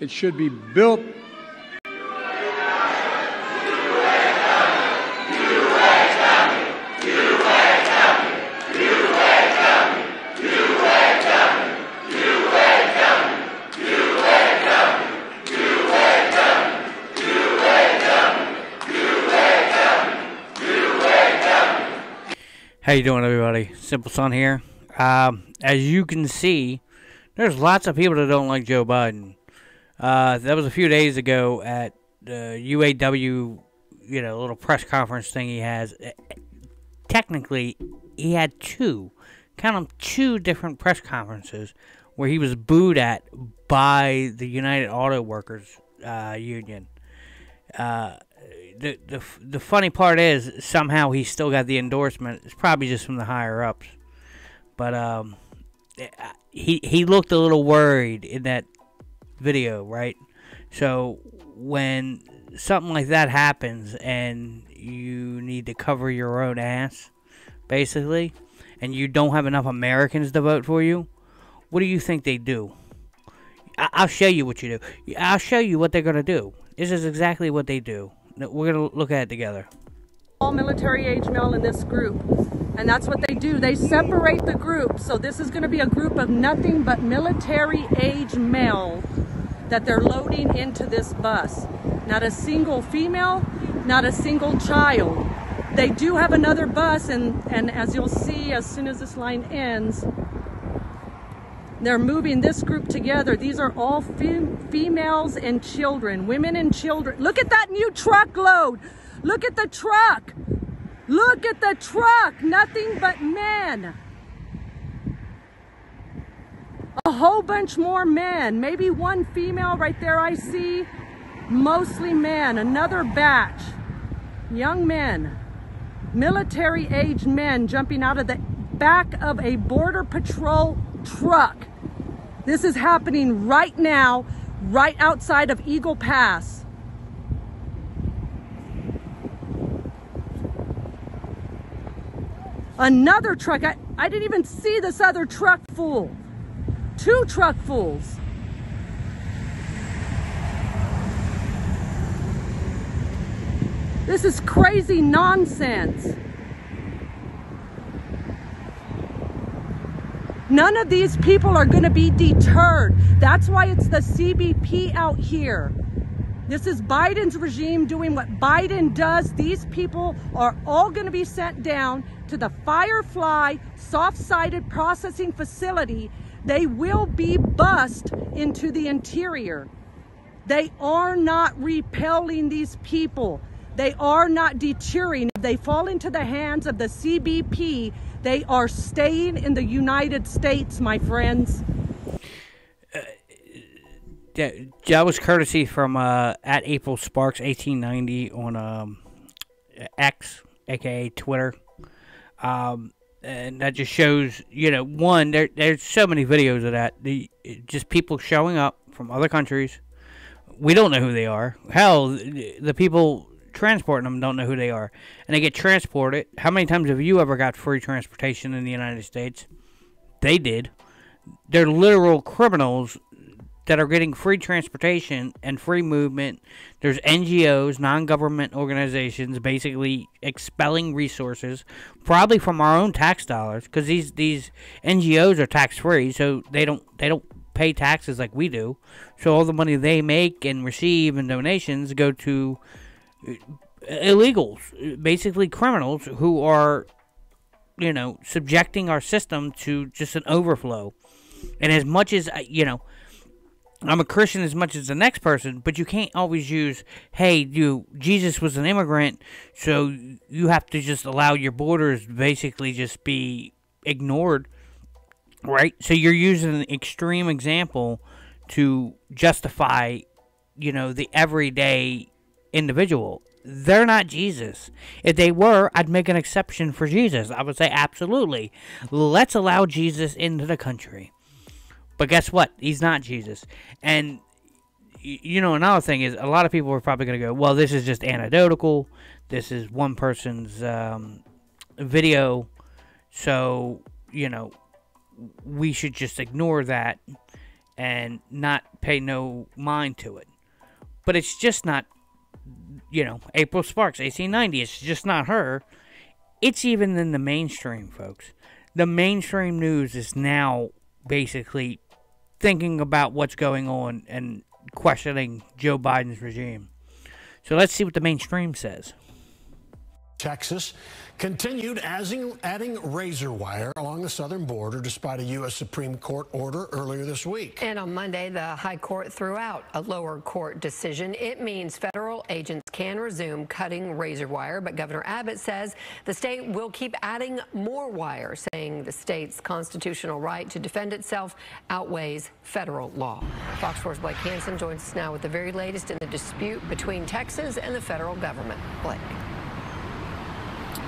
It should be built How you doing, everybody? Simple Son here. Um, as you can see, there's lots of people that don't like Joe Biden. Uh, that was a few days ago at the UAW, you know, little press conference thing he has. Eh, Technically, he had two, count them, two different press conferences where he was booed at by the United Auto Workers uh, Union. Uh, the, the the funny part is somehow he still got the endorsement. It's probably just from the higher ups, but um, he he looked a little worried in that video, right? So when something like that happens and you need to cover your own ass, basically, and you don't have enough Americans to vote for you, what do you think they do? I- I'll show you what you do. I'll show you what they're gonna do. This is exactly what they do. We're gonna look at it together. all military age male in this group. And that's what they do. They separate the group. So this is going to be a group of nothing but military age male that they're loading into this bus. Not a single female, not a single child. They do have another bus and, and as you'll see as soon as this line ends, they're moving this group together. These are all fem- females and children, women and children. Look at that new truckload. Look at the truck. Look at the truck. Nothing but men. A whole bunch more men. Maybe one female right there I see. Mostly men. Another batch. Young men. Military age men jumping out of the back of a border patrol truck. This is happening right now, right outside of Eagle Pass. Another truck. I, I didn't even see this other truck full. Two truck truckfuls. This is crazy nonsense. None of these people are going to be deterred. That's why it's the CBP out here. This is Biden's regime doing what Biden does. These people are all going to be sent down to the Firefly soft-sided processing facility. They will be bussed into the interior. They are not repelling these people. They are not deterring. If they fall into the hands of the CBP, they are staying in the United States, my friends. Yeah, that was courtesy from uh, at April Sparks eighteen ninety on um, X, aka Twitter. Um, and that just shows, you know, one there there's so many videos of that. The just people showing up from other countries. We don't know who they are. Hell, the the people transporting them don't know who they are, and they get transported. How many times have you ever got free transportation in the United States? They did. They're literal criminals that are getting free transportation and free movement. There's NGOs, non-government organizations, basically expelling resources, probably from our own tax dollars, because these these NGOs are tax-free, so they don't they don't pay taxes like we do. So all the money they make and receive and donations go to uh, illegals, basically criminals who are, you know, subjecting our system to just an overflow. And as much as uh, you know I'm a Christian as much as the next person, but you can't always use, hey, you Jesus was an immigrant, so you have to just allow your borders basically just be ignored, right? So you're using an extreme example to justify, you know, the everyday individual. They're not Jesus. If they were, I'd make an exception for Jesus. I would say absolutely. Let's allow Jesus into the country. But guess what? He's not Jesus. And you know, another thing is a lot of people are probably going to go, "Well, this is just anecdotal. This is one person's um, video, so you know, we should just ignore that." and not pay no mind to it. But it's just not, you know, April Sparks, 1890. It's just not her. It's even in the mainstream, folks. The mainstream news is now basically thinking about what's going on and questioning Joe Biden's regime. So let's see what the mainstream says. Texas continued adding, razor wire along the southern border despite a U.S. Supreme Court order earlier this week. And on Monday, the High Court threw out a lower court decision. It means federal agents can resume cutting razor wire, but Governor Abbott says the state will keep adding more wire, saying the state's constitutional right to defend itself outweighs federal law. Fox 4's Blake Hansen joins us now with the very latest in the dispute between Texas and the federal government. Blake.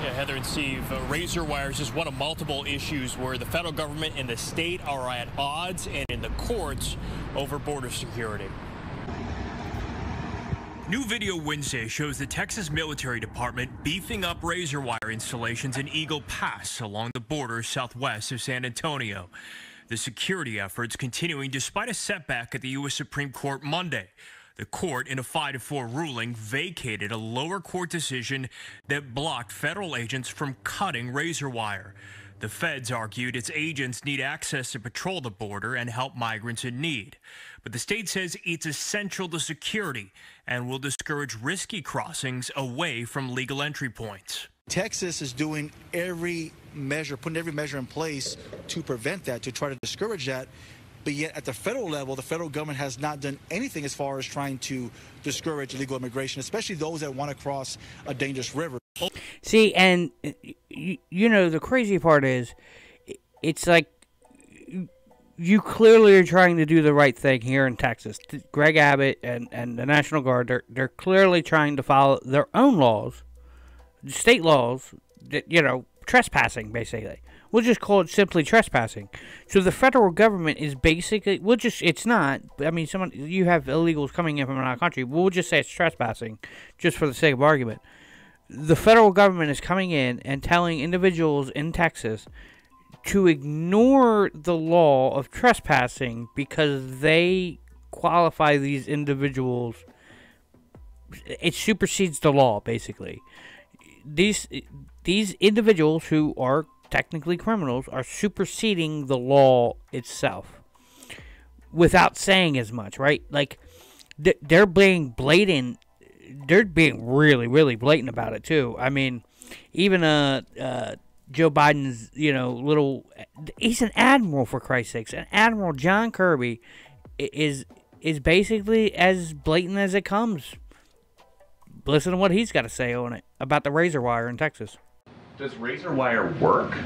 Yeah, Heather and Steve, uh, razor wires is one of multiple issues where the federal government and the state are at odds and in the courts over border security. New video Wednesday shows the Texas Military Department beefing up razor wire installations in Eagle Pass along the border southwest of San Antonio. The security efforts continuing despite a setback at the U.S. Supreme Court Monday. The court, in a 5 4 ruling, vacated a lower court decision that blocked federal agents from cutting razor wire. The feds argued its agents need access to patrol the border and help migrants in need. But the state says it's essential to security and will discourage risky crossings away from legal entry points. Texas is doing every measure, putting every measure in place to prevent that, to try to discourage that. But yet, at the federal level, the federal government has not done anything as far as trying to discourage illegal immigration, especially those that want to cross a dangerous river. See, and uh, you, you know, the crazy part is, it's like you clearly are trying to do the right thing here in Texas. Greg Abbott and, and the National Guard, they're, they're clearly trying to follow their own laws, state laws, that, you know, trespassing, basically. We'll just call it simply trespassing. So the federal government is basically, we'll just, it's not, I mean, someone, you have illegals coming in from another country. We'll just say it's trespassing, just for the sake of argument. The federal government is coming in and telling individuals in Texas to ignore the law of trespassing because they qualify these individuals. It supersedes the law, basically. These these individuals who are technically criminals, are superseding the law itself without saying as much, right? Like, they're being blatant. They're being really, really blatant about it too. I mean, even uh, uh, Joe Biden's, you know, little. He's an admiral for Christ's sakes. An admiral John Kirby is is basically as blatant as it comes. Listen to what he's got to say on it about the razor wire in Texas. Does razor wire work?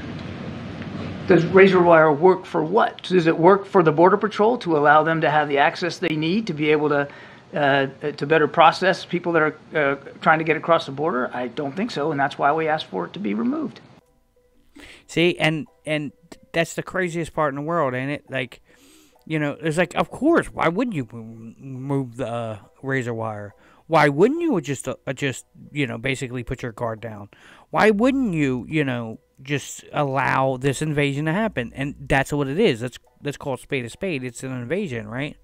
Does razor wire work for what? Does it work for the Border Patrol to allow them to have the access they need to be able to uh, to better process people that are uh, trying to get across the border? I don't think so, and that's why we asked for it to be removed. See, and and that's the craziest part in the world, ain't it? Like, you know, it's like, of course, why wouldn't you move the uh, razor wire? Why wouldn't you just uh, just you know basically put your guard down? Why wouldn't you you know just allow this invasion to happen? And that's what it is. Let's let's spade a spade. It's an invasion, right?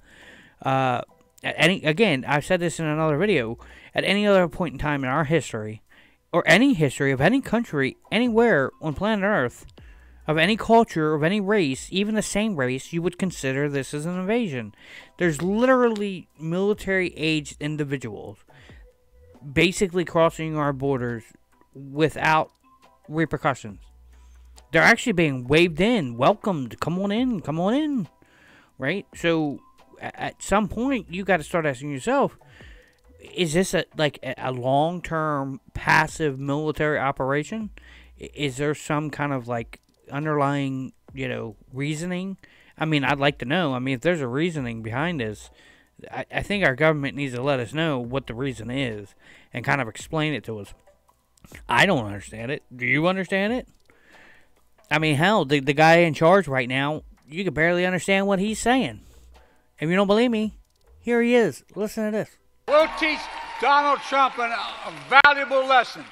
Uh, at any again, I've said this in another video. At any other point in time in our history, or any history of any country anywhere on planet Earth, of any culture, of any race, even the same race, you would consider this as an invasion. There's literally military aged individuals basically crossing our borders without repercussions. They're actually being waved in, welcomed, come on in, come on in, right? So at some point, you got to start asking yourself is this a like a long term passive military operation? Is there some kind of like underlying, you know, reasoning? I mean, I'd like to know. I mean, if there's a reasoning behind this, I, I think our government needs to let us know what the reason is and kind of explain it to us. I don't understand it. Do you understand it? I mean, hell, the, the guy in charge right now, you can barely understand what he's saying. If you don't believe me, here he is. Listen to this. We'll teach Donald Trump an, a valuable lesson.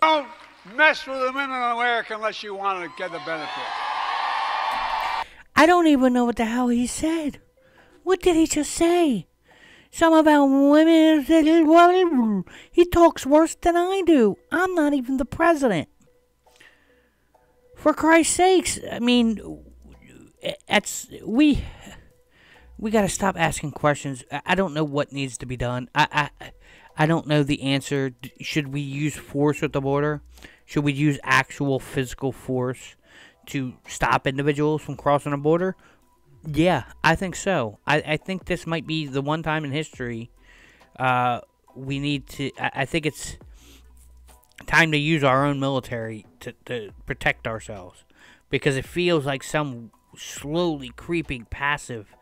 Don't mess with the women in America unless you want to get the benefit. I don't even know what the hell he said. What did he just say? Some about women. He talks worse than I do. I'm not even the president. For Christ's sakes, I mean, it's we we got to stop asking questions. I don't know what needs to be done. I, I I don't know the answer. Should we use force at the border? Should we use actual physical force to stop individuals from crossing a border? Yeah, I think so. I, I think this might be the one time in history uh, we need to. I, I think it's time to use our own military to, to protect ourselves because it feels like some slowly creeping passive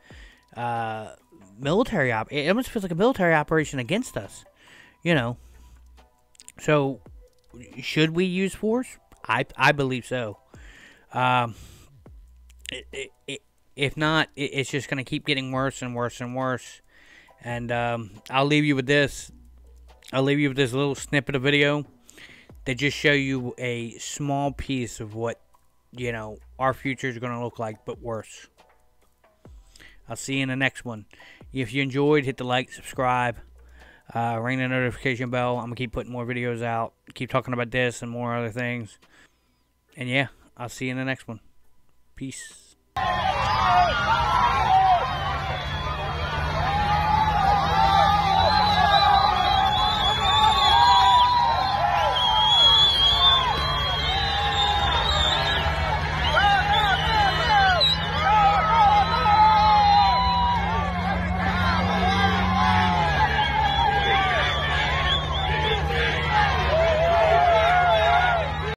uh, military op. It almost feels like a military operation against us, you know. So, should we use force? I I believe so. Um, if not, it's just going to keep getting worse and worse and worse. And um, I'll leave you with this. I'll leave you with this little snippet of video that just show you a small piece of what you know our future is going to look like, but worse. I'll see you in the next one. If you enjoyed, hit the like, subscribe, uh, ring the notification bell. I'm gonna keep putting more videos out, keep talking about this and more other things. And yeah, I'll see you in the next one. Peace.